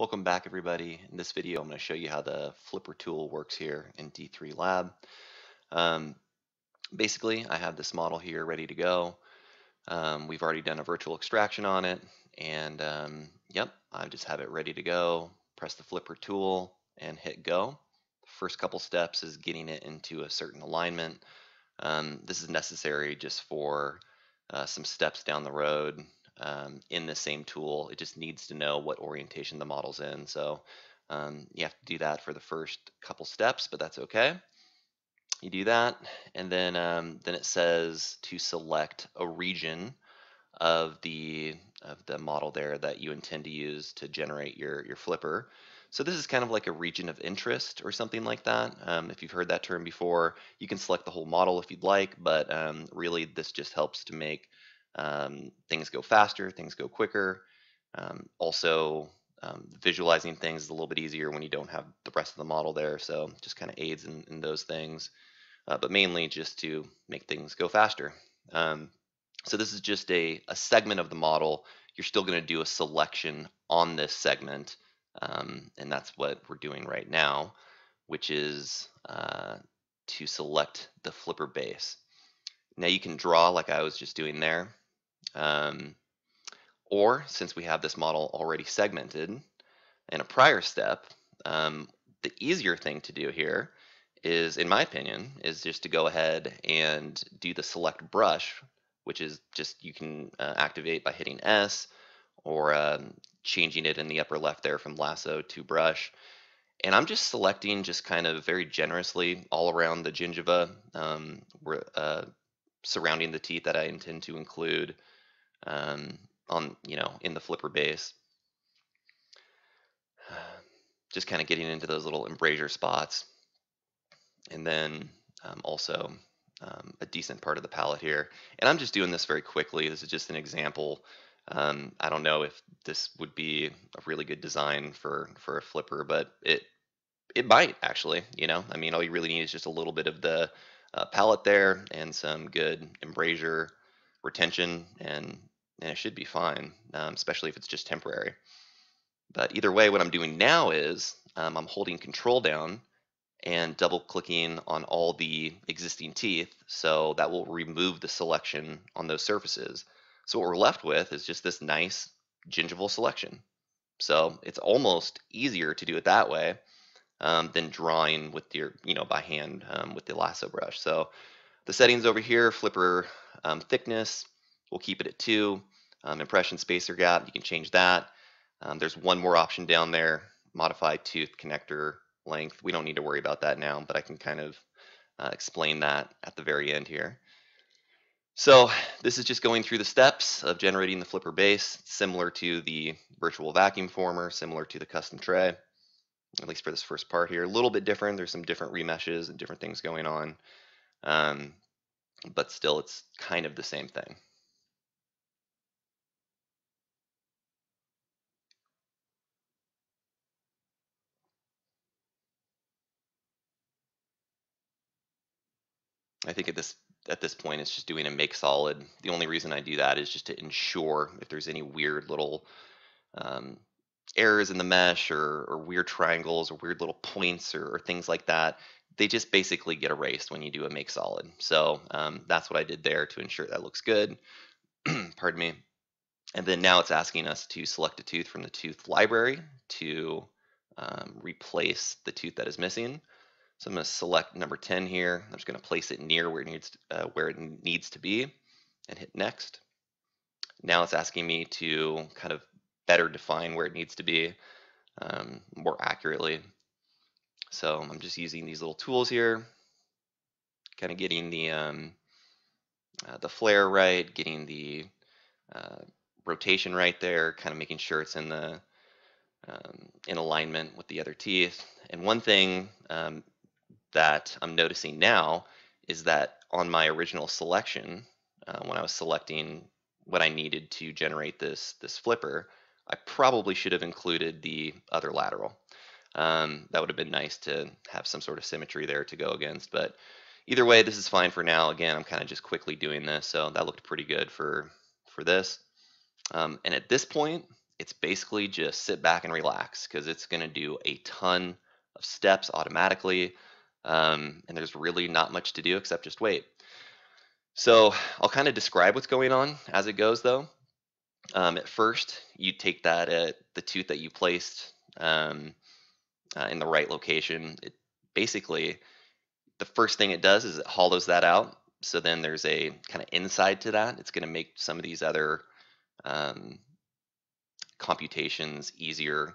Welcome back everybody. In this video I'm going to show you how the flipper tool works here in D3Lab. Um, basically I have this model here ready to go. Um, we've already done a virtual extraction on it and um, yep I just have it ready to go. Press the flipper tool and hit go. The first couple steps is getting it into a certain alignment. Um, this is necessary just for uh, some steps down the road um, in the same tool. It just needs to know what orientation the model's in. So um, you have to do that for the first couple steps, but that's okay. You do that, and then um, then it says to select a region of the of the model there that you intend to use to generate your your flipper. So this is kind of like a region of interest or something like that. Um, if you've heard that term before, you can select the whole model if you'd like, but um, really this just helps to make um, things go faster, things go quicker. Um, also, um, visualizing things is a little bit easier when you don't have the rest of the model there, so just kind of aids in, in, those things, uh, but mainly just to make things go faster. Um, so this is just a, a segment of the model. You're still going to do a selection on this segment, um, and that's what we're doing right now, which is uh, to select the flipper base. Now you can draw like I was just doing there. Um, or since we have this model already segmented in a prior step, um, the easier thing to do here is, in my opinion, is just to go ahead and do the select brush, which is just you can uh, activate by hitting S or um, changing it in the upper left there from lasso to brush. And I'm just selecting just kind of very generously all around the gingiva um, uh, surrounding the teeth that I intend to include um, on, you know, in the flipper base. Just kind of getting into those little embrasure spots. And then um, also um, a decent part of the palate here. And I'm just doing this very quickly. This is just an example. Um, I don't know if this would be a really good design for, for a flipper, but it it might actually, you know. I mean, all you really need is just a little bit of the uh, palate there and some good embrasure retention, and and it should be fine, um, especially if it's just temporary. But either way, what I'm doing now is um, I'm holding control down and double clicking on all the existing teeth. So that will remove the selection on those surfaces. So what we're left with is just this nice gingival selection. So it's almost easier to do it that way um, than drawing with your, you know, by hand um, with the lasso brush. So the settings over here, flipper um, thickness, we'll keep it at two. Um, impression spacer gap, you can change that. Um, there's one more option down there, modify tooth connector length. We don't need to worry about that now, but I can kind of uh, explain that at the very end here. So this is just going through the steps of generating the flipper base, similar to the virtual vacuum former, similar to the custom tray, at least for this first part here. A little bit different. There's some different remeshes and different things going on, um, but still it's kind of the same thing. I think at this at this point it's just doing a make solid. The only reason I do that is just to ensure if there's any weird little um, errors in the mesh or, or, weird triangles or weird little points or, or, things like that, they just basically get erased when you do a make solid. So um, that's what I did there to ensure that looks good. Pardon me. And then now it's asking us to select a tooth from the tooth library to um, replace the tooth that is missing. So I'm going to select number 10 here. I'm just going to place it near where it needs uh, where it needs to be and hit next. Now it's asking me to kind of better define where it needs to be um, more accurately. So I'm just using these little tools here, kind of getting the um, uh, the flare right, getting the uh, rotation right there, kind of making sure it's in the um, in alignment with the other teeth. And one thing um, that I'm noticing now is that on my original selection, uh, when I was selecting what I needed to generate this, this flipper, I probably should have included the other lateral. Um, that would have been nice to have some sort of symmetry there to go against, but either way, this is fine for now. Again, I'm kind of just quickly doing this, so that looked pretty good for, for this. Um, and at this point, it's basically just sit back and relax because it's going to do a ton of steps automatically. Um, and there's really not much to do except just wait. So I'll kind of describe what's going on as it goes though. Um, at first, you take that at the tooth that you placed um, uh, in the right location. It basically, the first thing it does is it hollows that out. So then there's a kind of inside to that. It's going to make some of these other um, computations easier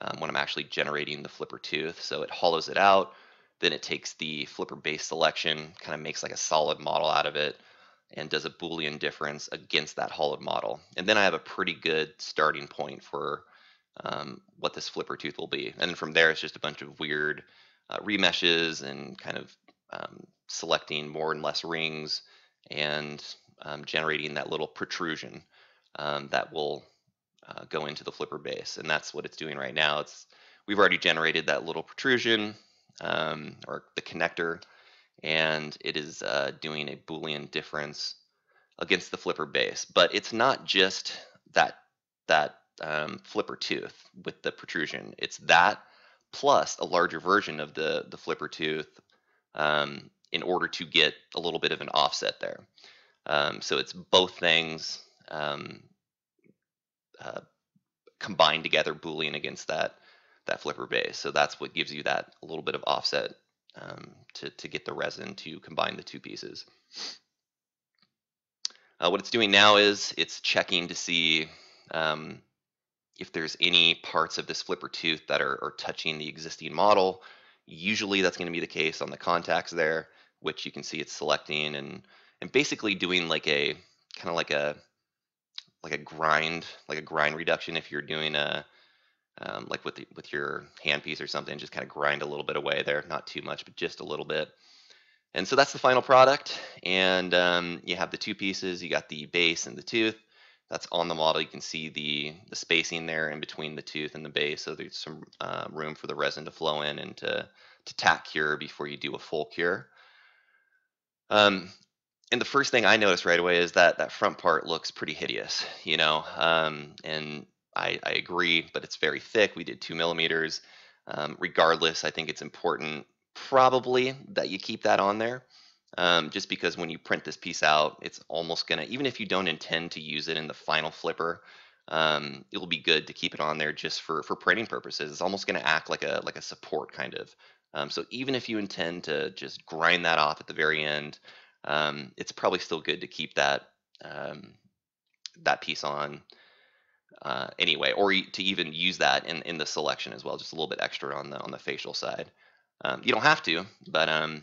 um, when I'm actually generating the flipper tooth. So it hollows it out. Then it takes the flipper base selection, kind of makes like a solid model out of it and does a Boolean difference against that hollowed model. And then I have a pretty good starting point for um, what this flipper tooth will be. And then from there, it's just a bunch of weird uh, remeshes and kind of um, selecting more and less rings and um, generating that little protrusion um, that will uh, go into the flipper base. And that's what it's doing right now. It's We've already generated that little protrusion um, or the connector and it is uh, doing a Boolean difference against the flipper base. But it's not just that that um, flipper tooth with the protrusion. It's that plus a larger version of the the flipper tooth um, in order to get a little bit of an offset there. Um, so it's both things um, uh, combined together, Boolean against that that flipper base. So that's what gives you that little bit of offset um, to, to get the resin to combine the two pieces. Uh, what it's doing now is it's checking to see um, if there's any parts of this flipper tooth that are, are touching the existing model. Usually that's going to be the case on the contacts there, which you can see it's selecting and and basically doing like a kind of like a like a grind, like a grind reduction if you're doing a um, like with the, with your handpiece or something, just kind of grind a little bit away there, not too much, but just a little bit. And so that's the final product. And um, you have the two pieces. You got the base and the tooth. That's on the model. You can see the, the spacing there in between the tooth and the base. So there's some uh, room for the resin to flow in and to, to tack cure before you do a full cure. Um, and the first thing I noticed right away is that that front part looks pretty hideous, you know, um, and I, I agree, but it's very thick. We did two millimeters. Um, regardless, I think it's important probably that you keep that on there. Um, just because when you print this piece out, it's almost gonna, even if you don't intend to use it in the final flipper, um, it'll be good to keep it on there just for, for printing purposes. It's almost gonna act like a, like a support kind of. Um, so even if you intend to just grind that off at the very end, um, it's probably still good to keep that, um, that piece on uh, anyway, or to even use that in, in the selection as well, just a little bit extra on the on the facial side. Um, you don't have to, but um,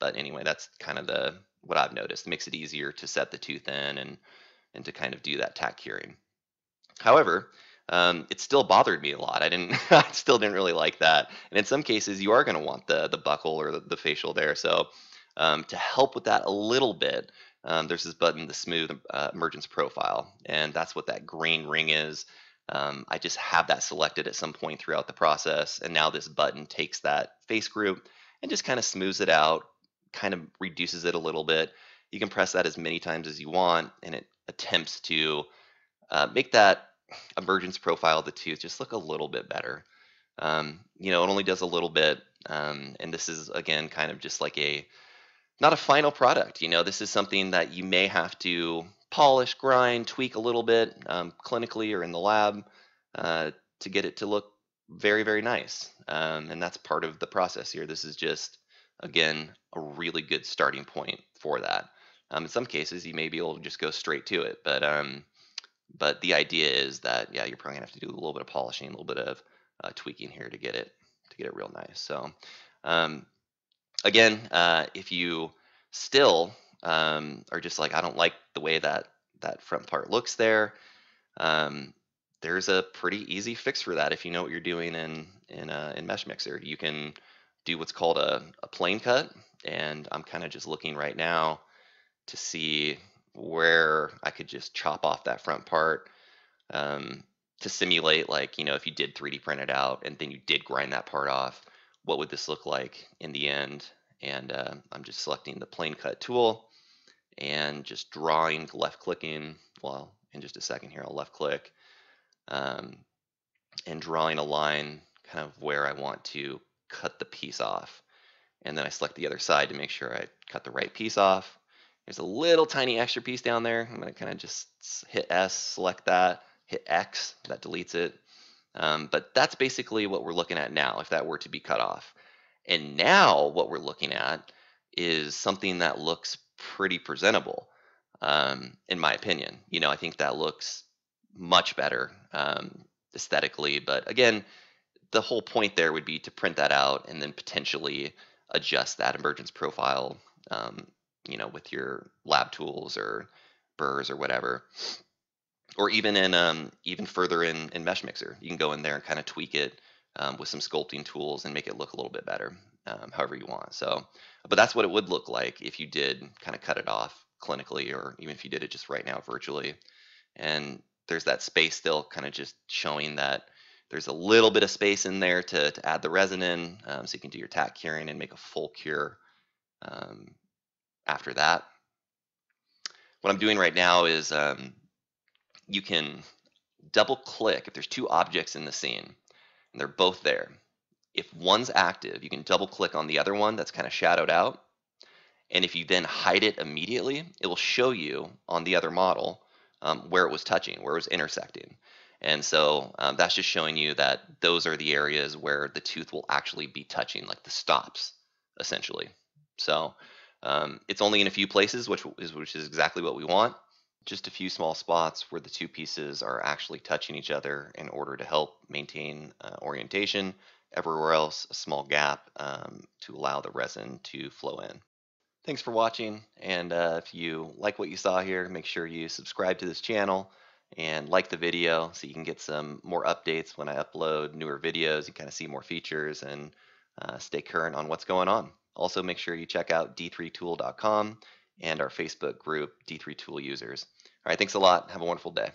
but anyway, that's kind of the what I've noticed. It makes it easier to set the tooth in and and to kind of do that tack curing. However, um, it still bothered me a lot. I didn't, I still didn't really like that. And in some cases, you are going to want the the buccal or the, the facial there. So um, to help with that a little bit, um, there's this button, the smooth uh, emergence profile, and that's what that green ring is. Um, I just have that selected at some point throughout the process, and now this button takes that face group and just kind of smooths it out, kind of reduces it a little bit. You can press that as many times as you want, and it attempts to uh, make that emergence profile of the tooth just look a little bit better. Um, you know, it only does a little bit, um, and this is again kind of just like a not a final product. You know, this is something that you may have to polish, grind, tweak a little bit um, clinically or in the lab uh, to get it to look very, very nice. Um, and that's part of the process here. This is just, again, a really good starting point for that. Um, in some cases, you may be able to just go straight to it, but um, but the idea is that yeah, you're probably gonna have to do a little bit of polishing, a little bit of uh, tweaking here to get it to get it real nice. So um, again, uh, if you still um, are just like, I don't like the way that that front part looks there, um, there's a pretty easy fix for that if you know what you're doing in in, uh, in Meshmixer. You can do what's called a, a plane cut, and I'm kind of just looking right now to see where I could just chop off that front part um, to simulate like, you know, if you did 3D print it out and then you did grind that part off, what would this look like in the end? And uh, I'm just selecting the plane cut tool and just drawing, left clicking. Well, in just a second here, I'll left click. um, and drawing a line kind of where I want to cut the piece off. And then I select the other side to make sure I cut the right piece off. There's a little tiny extra piece down there. I'm going to kind of just hit S, select that, hit X, that deletes it. Um, but that's basically what we're looking at now, if that were to be cut off. And now what we're looking at is something that looks pretty presentable, um, in my opinion. You know, I think that looks much better um, aesthetically. But again, the whole point there would be to print that out and then potentially adjust that emergence profile, um, you know, with your lab tools or burrs or whatever. Or even in um, even further in, in Meshmixer, you can go in there and kind of tweak it um, with some sculpting tools and make it look a little bit better, um, however you want. So, but that's what it would look like if you did kind of cut it off clinically, or even if you did it just right now virtually. And there's that space still kind of just showing that there's a little bit of space in there to, to add the resin in, um, so you can do your tack curing and make a full cure um, after that. What I'm doing right now is um, you can double click if there's two objects in the scene and they're both there. If one's active, you can double click on the other one that's kind of shadowed out. And if you then hide it immediately, it will show you on the other model um, where it was touching, where it was intersecting. And so um, that's just showing you that those are the areas where the tooth will actually be touching, like the stops, essentially. So um, it's only in a few places, which is, which is exactly what we want. Just a few small spots where the two pieces are actually touching each other in order to help maintain uh, orientation. Everywhere else, a small gap um, to allow the resin to flow in. Thanks for watching, and uh, if you like what you saw here, make sure you subscribe to this channel and like the video so you can get some more updates when I upload newer videos. You kind of see more features and uh, stay current on what's going on. Also, make sure you check out d3tool.com and our Facebook group, D3Tool Users. Right, thanks a lot. Have a wonderful day.